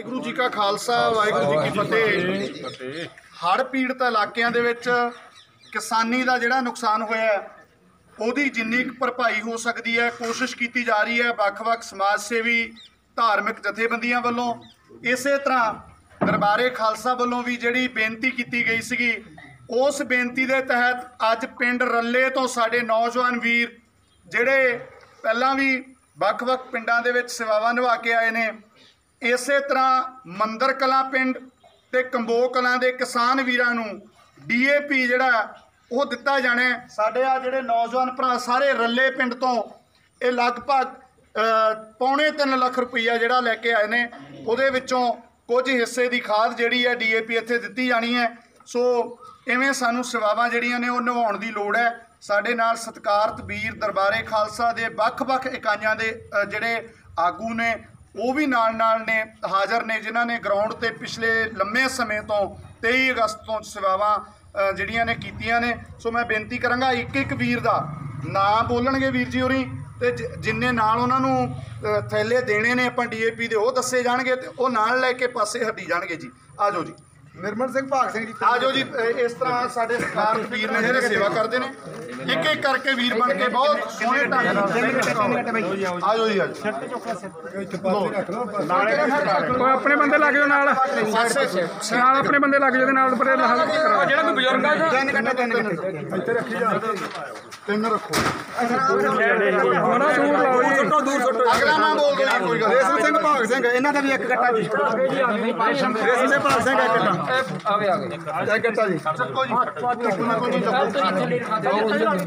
ਵਾਹਿਗੁਰੂ ਜੀ ਕਾ ਖਾਲਸਾ, ਵਾਹਿਗੁਰੂ ਜੀ ਕੀ ਫਤਿਹ। ਹੜ੍ਹ ਪੀੜਤ ਇਲਾਕਿਆਂ ਦੇ ਵਿੱਚ ਕਿਸਾਨੀ ਦਾ ਜਿਹੜਾ ਨੁਕਸਾਨ ਹੋਇਆ ਉਹਦੀ ਜਿੰਨੀ ਕੁ ਭਰਪਾਈ ਹੋ ਸਕਦੀ ਹੈ, ਕੋਸ਼ਿਸ਼ ਕੀਤੀ ਜਾ ਰਹੀ ਹੈ, ਵੱਖ-ਵੱਖ ਸਮਾਜ ਸੇਵੀ, ਧਾਰਮਿਕ ਜਥੇਬੰਦੀਆਂ ਵੱਲੋਂ। ਇਸੇ ਤਰ੍ਹਾਂ ਦਰਬਾਰੇ ਖਾਲਸਾ ਵੱਲੋਂ ਵੀ ਜਿਹੜੀ ਬੇਨਤੀ ਕੀਤੀ ਗਈ ਸੀਗੀ, ਉਸ ਬੇਨਤੀ ਦੇ ਤਹਿਤ ਅੱਜ ਪਿੰਡ ਰੱਲੇ ਤੋਂ ਸਾਡੇ ਨੌਜਵਾਨ ਵੀਰ, ਜਿਹੜੇ ਪਹਿਲਾਂ ਵੀ ਵੱਖ-ਵੱਖ ਪਿੰਡਾਂ ਦੇ ਵਿੱਚ ਸੇਵਾਵਾਂ ਨਿਭਾ ਕੇ ਆਏ ਨੇ ਇਸੇ ਤਰ੍ਹਾਂ ਮੰਦਰ ਕਲਾਂ ਪਿੰਡ ਤੇ ਕੰਬੋ ਕਲਾਂ ਦੇ ਕਿਸਾਨ ਵੀਰਾਂ ਨੂੰ ਡੀਏਪੀ ਜਿਹੜਾ ਉਹ ਦਿੱਤਾ ਜਾਣਾ ਸਾਡੇ ਆ ਜਿਹੜੇ ਨੌਜਵਾਨ ਭਰਾ ਸਾਰੇ ਰੱਲੇ ਪਿੰਡ ਤੋਂ ਇਹ ਲਗਭਗ ਪੌਣੇ 3 ਲੱਖ ਰੁਪਈਆ ਜਿਹੜਾ ਲੈ ਕੇ ਆਏ ਨੇ। ਉਹਦੇ ਵਿੱਚੋਂ ਕੁਝ ਹਿੱਸੇ ਦੀ ਖਾਦ ਜਿਹੜੀ ਹੈ ਡੀਏਪੀ ਇੱਥੇ ਦਿੱਤੀ ਜਾਣੀ ਹੈ। ਸੋ ਇਵੇਂ ਸਾਨੂੰ ਸੇਵਾਵਾਂ ਜਿਹੜੀਆਂ ਨੇ ਉਹ ਨਿਭਾਉਣ ਦੀ ਲੋੜ ਹੈ। ਸਾਡੇ ਨਾਲ ਸਤਿਕਾਰਤ ਵੀਰ ਦਰਬਾਰੇ ਖਾਲਸਾ ਦੇ ਵੱਖ-ਵੱਖ ਇਕਾਈਆਂ ਦੇ ਜਿਹੜੇ ਆਗੂ ਨੇ ਉਹ ਵੀ ਨਾਲ ਨਾਲ ਨੇ ਹਾਜ਼ਰ ਨੇ ਜਿਨ੍ਹਾਂ ਨੇ ਗਰਾਊਂਡ ਤੇ ਪਿਛਲੇ ਲੰਮੇ ਸਮੇਂ ਤੋਂ 23 ਅਗਸਤ ਤੋਂ ਸੇਵਾਵਾਂ ਜਿਹੜੀਆਂ ਨੇ ਕੀਤੀਆਂ ਨੇ। ਸੋ ਮੈਂ ਬੇਨਤੀ ਕਰਾਂਗਾ ਇੱਕ ਇੱਕ ਵੀਰ ਦਾ ਨਾਂ ਬੋਲਣਗੇ ਵੀਰ ਜੀ ਹੋਰੀ ਤੇ ਜਿੰਨੇ ਨਾਲ ਉਹਨਾਂ ਨੂੰ ਥੈਲੇ ਦੇਣੇ ਨੇ ਆਪਾਂ ਡੀਏਪੀ ਦੇ ਉਹ ਦੱਸੇ ਜਾਣਗੇ ਤੇ ਉਹ ਨਾਲ ਲੈ ਕੇ ਪਾਸੇ ਹੱਡੀ ਜਾਣਗੇ ਜੀ। ਆਜੋ ਜੀ। ਨਿਰਮਲ ਸਿੰਘ ਭਾਗ ਸਿੰਘ ਜੀ ਆਜੋ ਜੀ ਇਸ ਤਰ੍ਹਾਂ ਸਾਡੇ ਸਰਕਾਰ ਵੀਰ ਨੇ ਜਿਹੜੇ ਸੇਵਾ ਕਰਦੇ ਨੇ ਇੱਕ ਇੱਕ ਕਰਕੇ ਵੀਰ ਬਣ ਕੇ ਬਹੁਤ ਸੋਹਣੇ ਢੰਗ ਨਾਲ ਆਜੋ ਜੀ ਆਜੋ ਓਏ ਆਪਣੇ ਬੰਦੇ ਲੱਗ ਜਾਓ ਨਾਲ। ਨਾਲ ਆਪਣੇ ਬੰਦੇ ਲੱਗ ਜਾਓ ਤੇ ਨਾਲ ਪਰੇ ਨਾਲ ਕਰਾਓ ਜਿਹੜਾ ਕੋਈ ਬਜ਼ੁਰਗ ਆ ਤਿੰਨ ਘੰਟੇ ਤਿੰਨ ਘੰਟੇ। ਇੱਥੇ ਰੱਖੀ ਜਾ। ਤਿੰਨ ਰੱਖੋ। ਦੂਰ ਲਾਓ ਜੀ। ਅਗਲਾ ਨਾਮ ਬੋਲ ਜੀ, ਕੋਈ ਗੱਲ ਨਹੀਂ। ਰੇਸ਼ਮ ਸਿੰਘ ਭਾਗ ਸਿੰਘ ਇਹਨਾਂ ਦਾ ਵੀ ਇੱਕ ਘੰਟਾ ਜੀ। ਰੇਸ਼ਮ ਸਿੰਘ ਭਾਗ ਸਿੰਘ ਇੱਕ ਘੰਟਾ। ਆਵੇ ਆ ਗਏ। ਇੱਕ ਘੰਟਾ ਜੀ। ਚੱਕੋ ਜੀ। ਚੱਕੋ ਜੀ ਚੱਕੋ।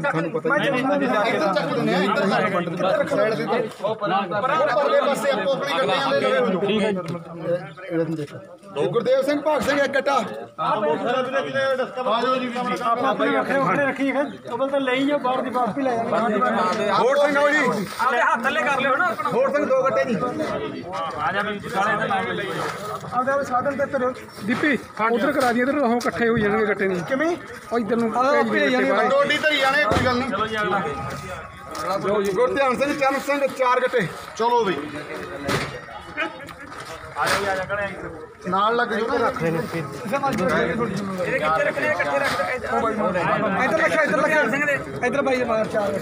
ਤੁਹਾਨੂੰ ਪਤਾ ਹੀ ਇੱਧਰ ਚੱਕ ਦਿੰਦੇ ਆ ਇੱਧਰ ਚੱਕ। ਸਾਈਡ ਦੇ ਉੱਤੇ ਪਰਲੇ ਪਾਸੇ ਆਪੋ ਆਪਣੀ ਗੱਡੀਆਂ ਦੇ ਲਵੇ ਹੋ ਜਾਓ ਗੁਰਦੇਵ ਸਿੰਘ ਭਾਗ ਸਿੰਘ ਇੱਕ ਘੰਟਾ। ਆਜੋ ਜੀ ਵੀ ਆਪਣਾ ਆਪਣੇ ਵੱਖਰੇ ਵੱਖਰੇ ਰੱਖੀ ਹੈ ਅਵਲ ਤਾਂ ਲਈ ਜਾ ਬਾਹਰ ਦੀ ਵਾਪਸ ਲੈ ਜਾਵਾਂਗੇ ਹੋਰ ਸਿੰਘ ਆਓ ਜੀ। ਆਪਦੇ ਹੱਥ ਥੱਲੇ ਕਰ ਲਿਓ ਨਾ ਆਪਣਾ। ਹੋਰ ਸਿੰਘ ਦੋ ਘੰਟੇ ਜੀ। ਆਪਦੇ ਸਾਧਨ ਤੇ ਤਰੋ ਦੀਪੀ ਉਧਰ ਕਰਾ ਦੀ ਇਧਰ ਰਹੋ ਇਕੱਠੇ ਹੋ ਜਾਣਗੇ ਗੱਟੇ ਨਹੀਂ। ਕਿਵੇਂ? ਉਹ ਇਧਰ ਨੂੰ ਭੇਜ ਜਾਣਗੇ ਡੋਡੀ ਧਰੀ ਜਾਣੇ ਕੋਈ ਗੱਲ ਨਹੀਂ। ਗੁਰਧਿਆਨ ਸਿੰਘ ਚਰਨ ਸਿੰਘ ਚਾਰ ਘੰਟੇ ਚਲੋ ਬਈ ਨਾਲ ਲੱਗ ਨਾ ਰੱਖ ਇੱਧਰ ਲੱਖਿਆ ਇੱਧਰ ਲੱਖਿਆ। ਸਿੰਘ ਦੇ ਇੱਧਰ ਬਾਈ ਦੇ ਮਾਰ ਚਾਰ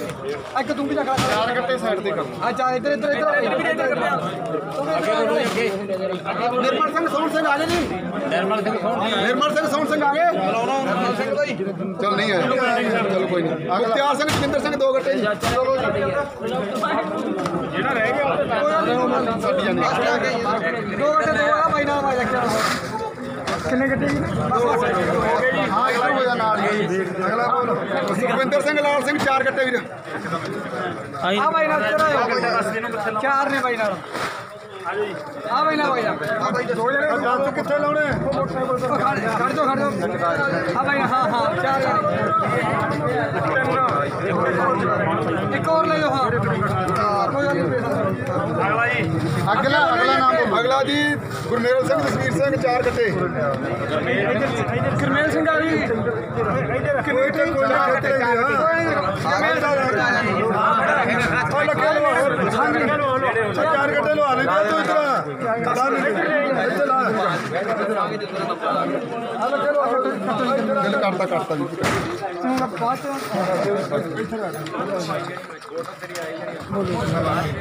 ਇੱਕ ਤੂੰ ਵੀ ਰੱਖ ਲੈ। ਚਾਰ ਗੱਟੇ ਸਾਈਡ ਤੇ ਕਰੋ। ਆ ਚਾ ਇੱਧਰ ਇੱਧਰ ਇੱਧਰ। ਨਿਰਮਲ ਸਿੰਘ ਸੋਹਣ ਸਿੰਘ ਆ ਗਏ ਜੀ। ਨਿਰਮਲ ਸਿੰਘ ਸੋਹਣ ਨਿਰਮਲ ਸਿੰਘ ਸੋਹਣ ਸਿੰਘ ਆ ਗਏ। ਚਲ ਨਹੀਂ ਆਇਆ ਚਲ ਕੋਈ ਨਹੀਂ। ਗੁਰਤਿਆਰ ਸਿੰਘ ਜਤਿੰਦਰ ਸਿੰਘ ਦੋ ਜੀ ਜਾ। ਗੱਟੇ ਜੀ ਹਾਂ ਇਹ ਹੋ ਜਾ ਨਾਲ ਹੀ ਅਗਲਾ ਬੋਲ ਸੁਖਵਿੰਦਰ ਸਿੰਘ ਲਾਲ ਸਿੰਘ ਚਾਰ ਘੰਟੇ ਵੀਰ ਆ ਬਾਈ ਨਾਲ ਤੇਰਾ ਚਾਰ ਨੇ ਬਾਈ ਨਾਲ ਆ ਬਾਈ ਨਾਲ ਬਾਈ ਨਾਲ ਦੋ ਜਣੇ ਦੱਸ ਕਿੱਥੇ ਲਾਉਣੇ ਉਹ ਖੜ ਖੜ ਜਾ ਖੜ ਜਾ ਆ ਬਾਈ ਹਾਂ ਹਾਂ ਚਾਰ ਇੱਕ ਹੋਰ ਲੈ ਜਾਓ ਹਾਂ ਕੋਈ ਗੱਲ ਨਹੀਂ ਅਗਲਾ ਅਗਲਾ ਨਾਮ ਬੋਲੋ ਅਗਲਾ ਜੀ ਗੁਰਮੇਲ ਸਿੰਘ ਜਸਵੀਰ ਸਿੰਘ ਚਾਰ ਘੰਟੇ ਕਰਮੇਲ ਸਿੰਘ ਆ ਜੀ ਕੋਈ ਤੇ ਕੋਈ ਨਾ ਘੰਟੇ ਹਾਂ ਉਹ ਲੱਗੇ ਹੋਰ ਚਾਰ ਘੰਟੇ ਲਵਾ ਲੈਂਦੇ ਤੂੰ ਇਤਰਾ ਲਾ ਦਿਲ ਕਰਦਾ ਕਰਤਾ ਜੀ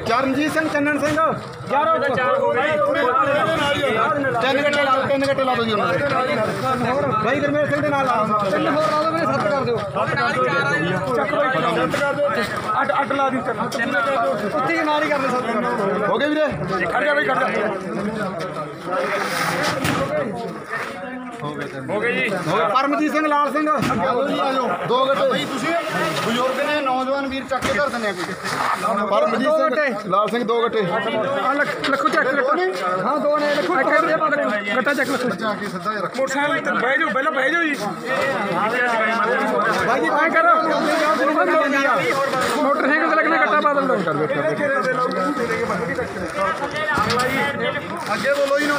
ਚਰਨਜੀਤ ਸਿੰਘ ਚੰਨਣ ਸਿੰਘ ਯਾਰੋ ਤਿੰਨ ਤਿੰਨ ਘੰਟੇ ਲਾ ਦਿਓ ਜੀ ਉਹਨਾਂ ਦੇ। ਬਾਈ ਗੁਰਮੇਲ ਸਿੰਘ ਦੇ ਨਾਲ ਆ ਤਿੰਨ ਹੋਰ ਲਾ ਦੋ ਮੇਰੇ ਸੱਤ ਕਰ ਦਿਓ। ਚੱਕ ਬਾਈ ਸੱਤ ਕਰ ਦਿਓ ਅੱਡ ਅੱਡ ਲਾ ਦੀ ਤਿੰਨ ਉੱਥੇ ਹੀ ਨਾਲ ਹੀ ਕਰਦੇ ਸੱਤ। ਹੋ ਗਏ ਵੀਰੇ? ਖੜ ਜਾ ਬਈ ਖੜ ਜਾ। ਹੋ ਗਏ। ਜੀ ਪਰਮਜੀਤ ਸਿੰਘ ਲਾਲ ਸਿੰਘ। ਆਜੋ ਜੀ ਆਜੋ। ਦੋ ਘੰਟੇ। ਬਈ ਤੁਸੀਂ ਬਜ਼ੁਰਗ ਨੇ ਨੌਜਵਾਨ ਵੀਰ ਚੱਕ ਕੇ ਧਰ ਦਿੰਦੇ ਆ ਕੋਈ। ਪਰਮਜੀਤ ਸਿੰਘ ਲਾਲ ਸਿੰਘ ਦੋ ਆ ਲੱਖੋ ਚੱਕ ਲੱਖੋ। ਹਾਂ ਦੋ ਨੇ। ਲੱਖੋ ਗੱਟਾ ਚੱਕ ਲੱਖੋ। ਜਾ ਕੇ ਸਿੱਧਾ ਰੱਖੋ। ਮੋਟਰਸਾਈਕਲ ਤੇ ਬਹਿ ਜਾਓ ਪਹਿਲਾਂ ਬਹਿ ਜਾਓ ਜੀ। ਭਾਈ ਜੀ ਐ ਕਰੋ। ਮੋਟਰਸਾਈਕਲ ਤੇ ਲੱਗਣਾ ਗੱਟਾ ਬਦਲ ਦੋ ਅੱਗੇ ਬੋਲੋ ਜੀ ਨੂੰ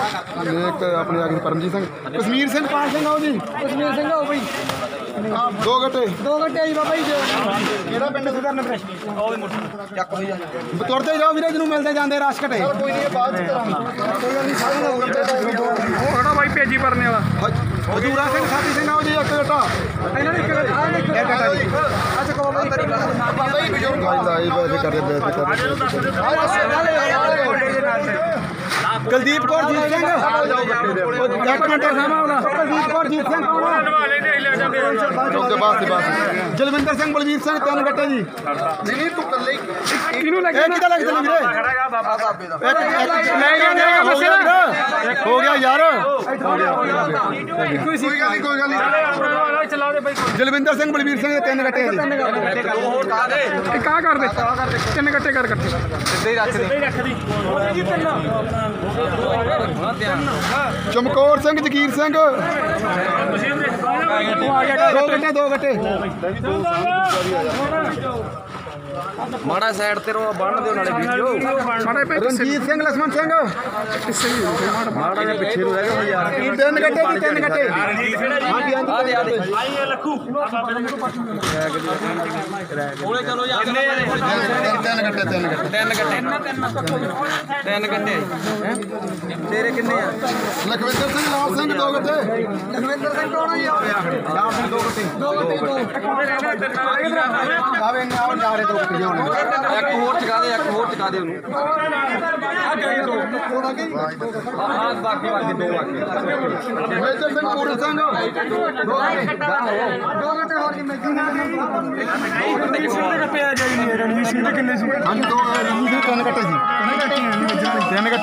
ਇੱਕ ਆਪਣੇ ਆ ਗਏ ਪਰਮਜੀਤ ਸਿੰਘ। ਕਸ਼ਮੀਰ ਸਿੰਘ ਪਾਲ ਸਿੰਘ ਆਓ ਜੀ। ਕਸ਼ਮੀਰ ਸਿੰਘ ਆਓ ਭਾਈ ਦੋ ਗੱਟੇ। ਦੋ ਘੰਟੇ ਆਈ ਬਾਬਾ ਜੀ। ਕਿਹੜਾ ਪਿੰਡ ਸੁਧਰਨ ਫਿਰ? ਤੁਰਦੇ ਜਾਓ ਵੀਰੇ ਜਿਹਨੂੰ ਮਿਲਦੇ ਜਾਂਦੇ ਰਸ਼ ਘਟੇ। ਕੋਈ ਨਹੀਂ ਬਾਅਦ ਚ ਕਰਾਂਗੇ। ਕੋਈ ਨਹੀਂ ਸਾਰਿਆਂ ਦਾ ਉਹ ਖੜਾ ਬਾਈ ਭੇਜੀ ਪਰਨੇ ਵਾਲਾ। ਹਜੂਰਾ ਸਿੰਘ ਸਾਥੀ ਸਿੰਘ ਆਓ ਜੀ ਇੱਕ ਗੱਟਾ ਇਹਨਾਂ ਨੇ ਇੱਕ ਆ ਇੱਕ ਗੱਟਾ ਜੀ ਅੱਛਾ ਕੋ ਬਾਬਾ ਜੀ ਬਾਬਾ ਜੀ ਬਜ਼ੁਰਗ ਲਾਈ ਬੈਠੇ ਕਰਦੇ ਬੈਠੇ ਕੁਲਦੀਪ ਕੌਰ ਜੀਤ ਸਿੰਘ ਇੱਕ ਮਿੰਟ ਕੁਲਦੀਪ ਕੌਰ ਜੀਤ ਸਿੰਘ ਕੌਣ ਓਕੇ ਬਾਸ ਤੇ ਬਾਸ ਜਲਵਿੰਦਰ ਸਿੰਘ ਬਲਵੀਰ ਸਿੰਘ ਤਿੰਨ ਗੱਟੇ ਜੀ। ਨਹੀਂ ਨਹੀਂ ਤੂੰ ਇਕੱਲੇ ਹੀ ਕਿਹਨੂੰ ਲੱਗੇ ਇਹ ਕਿਹਦਾ ਲੱਗਦਾ ਵੀਰੇ? ਇੱਕ ਇੱਕ ਲੈ ਗਿਆ ਲੈ ਗਿਆ ਹੋ ਗਿਆ ਵੀਰੇ। ਹੋ ਗਿਆ ਯਾਰ। ਇੱਕੋ ਹੀ ਸੀ ਕੋਈ ਗੱਲ ਨਹੀਂ। ਕੋਈ ਗੱਲ ਨਹੀਂ ਚਲਾ ਦੇ ਬਾਈ। ਜਲਵਿੰਦਰ ਸਿੰਘ ਬਲਵੀਰ ਸਿੰਘ ਦੇ ਤਿੰਨ ਗੱਟੇ ਜੀ। ਇੱਕ ਆ ਕਰ ਦੇ। ਤਿੰਨ ਗੱਟੇ ਕਰ ਇਕੱਠੇ ਚਮਕੌਰ ਸਿੰਘ ਜਗੀਰ ਸਿੰਘ। ਦੋ ਗੱਟੇ ਦੋ ਗੱਟੇ ਮਾੜਾ ਸਾਈਡ ਤੇ ਰੋ ਬੰਨ ਦਿਓ ਨਾਲੇ ਵੀਡੀਓ ਰਣਜੀਤ ਸਿੰਘ ਲਖਮਨ ਸਿੰਘ। ਮਾੜਾ ਜਿਹਾ ਪਿੱਛੇ ਨੂੰ ਰਹਿ ਗਿਆ ਯਾਰ। ਕੀ ਤਿੰਨ ਘੱਟੇ ਕੀ ਤਿੰਨ ਘੱਟੇ ਤੇਰੇ ਕਿੰਨੇ ਲਖਵਿੰਦਰ ਸਿੰਘ ਲਾਲ ਸਿੰਘ ਜਾ ਰਹੇ ਦੋ ਗੱਟੇ ਜਾਣ ਇੱਕ ਹੋਰ ਚਕਾ ਦੇ ਇੱਕ ਹੋਰ ਚਕਾ ਦੇ ਉਹਨੂੰ। ਹਾਂ ਬਾਕੀ ਬਾਕੀ ਦੋ ਬਾਕੀ ਮੇਜਰ ਸਿੰਘ ਪੂਰਨ ਸਿੰਘ ਦੋ ਗੱਟੇ ਦੋ ਗੱਟੇ ਹੋਰ ਕਿੰਨੇ ਹਾਂਜੀ ਦੋ ਰਣਜੀਤ ਸਿੰਘ ਤਿੰਨ ਗੱਟੇ ਜੀ ਤਿੰਨ ਗੱਟੇ ਤਿੰਨ ਗੱਟੇ